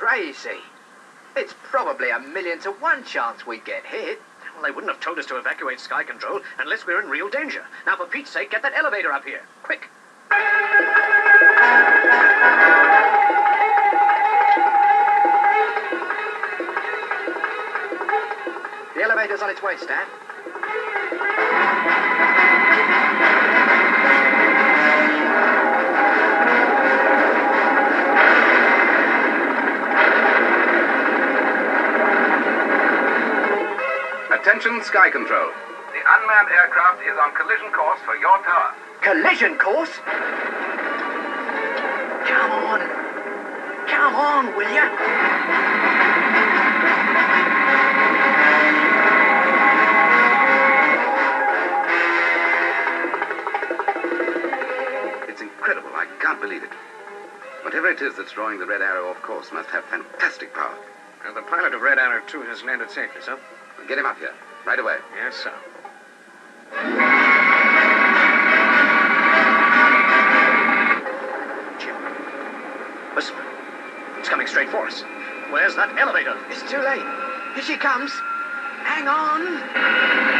crazy. It's probably a million to one chance we'd get hit. Well, they wouldn't have told us to evacuate Sky Control unless we're in real danger. Now, for Pete's sake, get that elevator up here. Quick. The elevator's on its way, Stan. Attention, Sky Control. The unmanned aircraft is on collision course for your tower. Collision course? Come on. Come on, will you? It's incredible. I can't believe it. Whatever it is that's drawing the Red Arrow off course must have fantastic of Red Arrow 2 has landed safely, sir. Get him up here, right away. Yes, sir. Jim. Listen. It's coming straight for us. Where's that elevator? It's too late. Here she comes. Hang on.